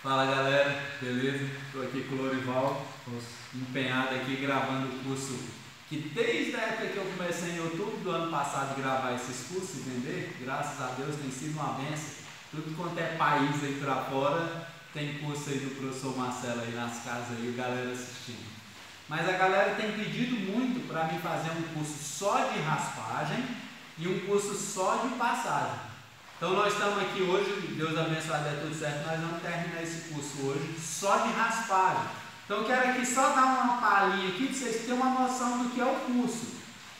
Fala galera, beleza? Estou aqui com o Lorival, empenhado aqui gravando o curso que desde a época que eu comecei em outubro do ano passado gravar esses cursos e vender, graças a Deus tem sido uma benção. Tudo quanto é país aí para fora, tem curso aí do professor Marcelo aí nas casas aí, galera assistindo. Mas a galera tem pedido muito para mim fazer um curso só de raspagem e um curso só de passagem. Então nós estamos aqui hoje, Deus abençoe, der tudo certo, nós vamos terminar esse curso hoje só de raspagem. Então quero aqui só dar uma palhinha aqui para vocês terem uma noção do que é o curso.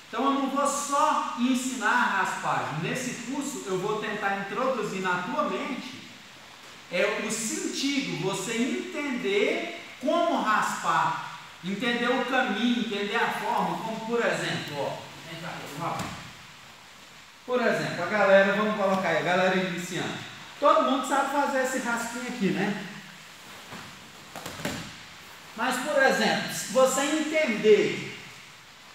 Então eu não vou só ensinar raspagem. Nesse curso eu vou tentar introduzir na tua mente é o sentido, você entender como raspar entender o caminho, entender a forma, como por exemplo, ó, por exemplo, a galera, vamos colocar aí, a galera iniciante. Todo mundo sabe fazer esse raspinho aqui, né? Mas, por exemplo, se você entender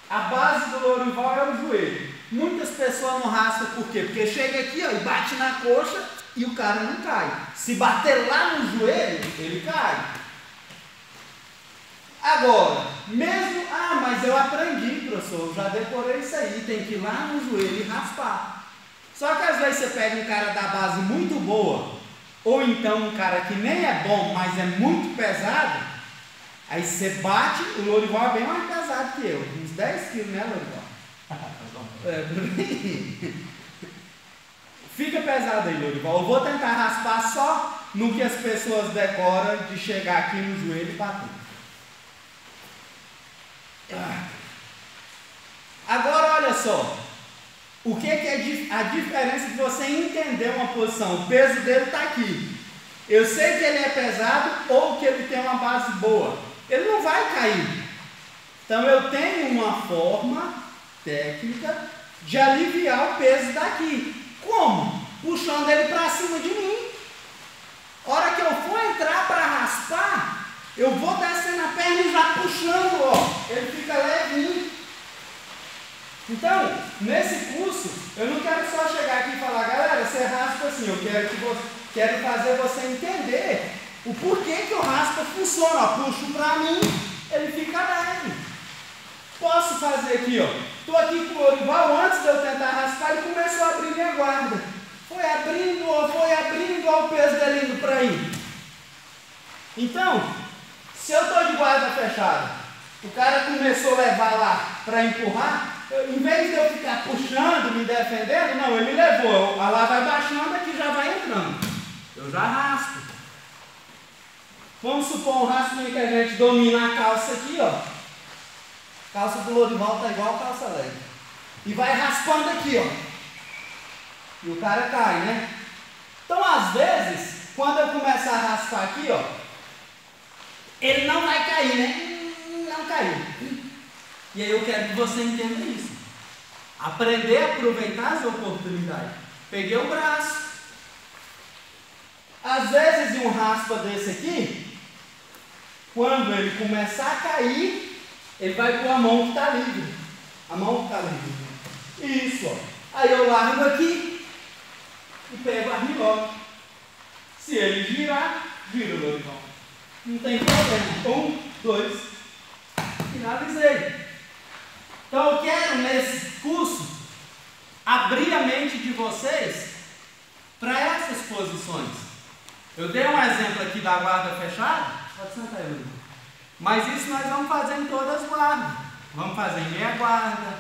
a base do lourival é o joelho. Muitas pessoas não raspam por quê? Porque chega aqui ó, e bate na coxa e o cara não cai. Se bater lá no joelho, ele cai. Agora, mesmo, ah, mas eu aprendi, professor, eu já decorei isso aí, tem que ir lá no joelho e raspar. Só que às vezes você pega um cara da base muito boa, ou então um cara que nem é bom, mas é muito pesado, aí você bate, o Lorival é bem mais pesado que eu, uns 10 quilos, né, Lorival? É, Fica pesado aí, Lorival. Eu vou tentar raspar só no que as pessoas decoram de chegar aqui no joelho e bater. Ah. Agora olha só. O que, que é a diferença de você entender uma posição? O peso dele está aqui. Eu sei que ele é pesado ou que ele tem uma base boa. Ele não vai cair. Então eu tenho uma forma técnica de aliviar o peso daqui. Como? Puxando ele para cima de mim. Hora que eu for entrar para raspar, eu vou descendo a perna e já puxando, ó. Ele fica levinho. Então, nesse curso, eu não quero só chegar aqui e falar, galera, você raspa assim, eu quero, que você, quero fazer você entender o porquê que o raspa funciona. Puxo para mim, ele fica leve. Posso fazer aqui, ó. Estou aqui com o Orival, antes de eu tentar raspar, ele começou a abrir minha guarda. Foi abrindo, ó, foi abrindo, ó, o peso dele indo para aí. Então, se eu estou de guarda fechada, o cara começou a levar lá para empurrar, em vez de eu ficar puxando, me defendendo, não, ele levou. A lá vai baixando aqui já vai entrando. Eu já raspo. Vamos supor um raspinho que a gente domina a calça aqui, ó. Calça do Lorival tá igual calça leve. E vai raspando aqui, ó. E o cara cai, né? Então, às vezes, quando eu começar a raspar aqui, ó, ele não vai cair, né? Não caiu. E aí eu quero que você entenda isso. Aprender a aproveitar as oportunidades. Peguei o braço. Às vezes, um raspa desse aqui, quando ele começar a cair, ele vai com a mão que está livre. A mão que está livre. Isso, ó. Aí eu largo aqui e pego a armilhoca. Se ele girar, vira o meu irmão. Não tem problema. Um, dois. Finalizei. Então eu quero nesse curso abrir a mente de vocês para essas posições. Eu dei um exemplo aqui da guarda fechada. Pode sentar aí, Mas isso nós vamos fazer em todas as guardas. Vamos fazer em meia guarda,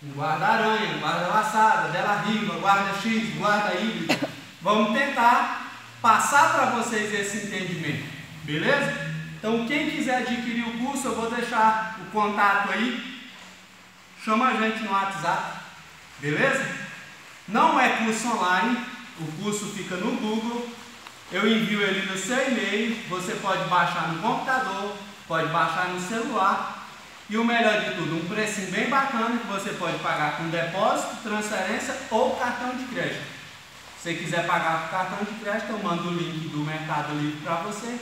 em guarda-aranha, guarda-laçada, dela riva, guarda X, guarda híbrida. Vamos tentar passar para vocês esse entendimento. Beleza? Então quem quiser adquirir o curso, eu vou deixar o contato aí. Chama a gente no WhatsApp. Beleza? Não é curso online, o curso fica no Google. Eu envio ele no seu e-mail, você pode baixar no computador, pode baixar no celular. E o melhor de tudo, um preço bem bacana que você pode pagar com depósito, transferência ou cartão de crédito. Se você quiser pagar com cartão de crédito, eu mando o link do Mercado Livre para você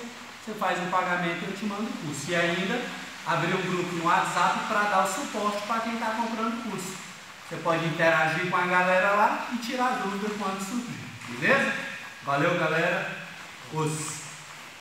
você faz um pagamento e eu te mando o curso. E ainda abrir um grupo no WhatsApp para dar o suporte para quem está comprando curso. Você pode interagir com a galera lá e tirar dúvida quando surgir. Beleza? Valeu, galera. Os